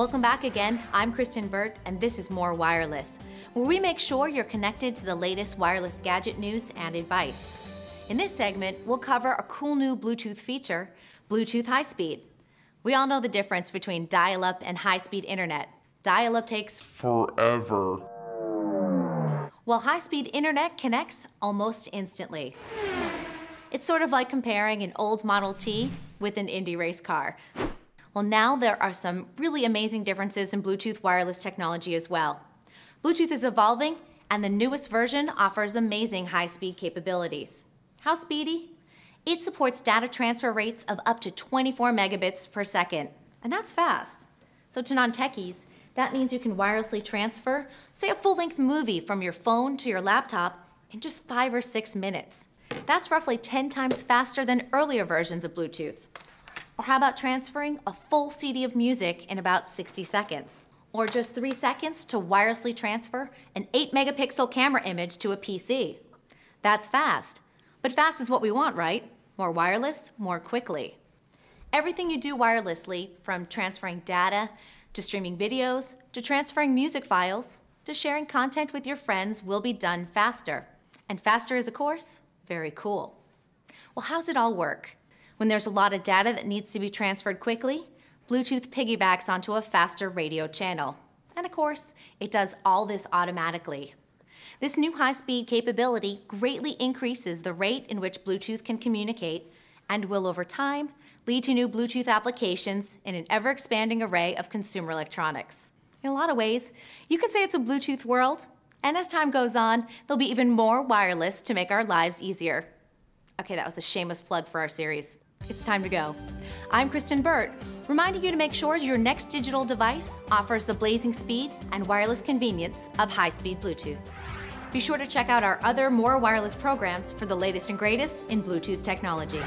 Welcome back again. I'm Kristen Burt, and this is More Wireless, where we make sure you're connected to the latest wireless gadget news and advice. In this segment, we'll cover a cool new Bluetooth feature, Bluetooth High Speed. We all know the difference between dial up and high speed internet. Dial up takes forever, while high speed internet connects almost instantly. It's sort of like comparing an old Model T with an Indy race car. Well, now there are some really amazing differences in Bluetooth wireless technology as well. Bluetooth is evolving, and the newest version offers amazing high speed capabilities. How speedy? It supports data transfer rates of up to 24 megabits per second, and that's fast. So, to non techies, that means you can wirelessly transfer, say, a full length movie from your phone to your laptop in just five or six minutes. That's roughly 10 times faster than earlier versions of Bluetooth. Or how about transferring a full CD of music in about 60 seconds? Or just three seconds to wirelessly transfer an 8 megapixel camera image to a PC? That's fast. But fast is what we want, right? More wireless, more quickly. Everything you do wirelessly, from transferring data, to streaming videos, to transferring music files, to sharing content with your friends, will be done faster. And faster is, of course, very cool. Well, how's it all work? When there's a lot of data that needs to be transferred quickly, Bluetooth piggybacks onto a faster radio channel. And of course, it does all this automatically. This new high-speed capability greatly increases the rate in which Bluetooth can communicate and will, over time, lead to new Bluetooth applications in an ever-expanding array of consumer electronics. In a lot of ways, you could say it's a Bluetooth world, and as time goes on, there'll be even more wireless to make our lives easier. Okay, that was a shameless plug for our series. It's time to go. I'm Kristen Burt, reminding you to make sure your next digital device offers the blazing speed and wireless convenience of high speed Bluetooth. Be sure to check out our other more wireless programs for the latest and greatest in Bluetooth technology.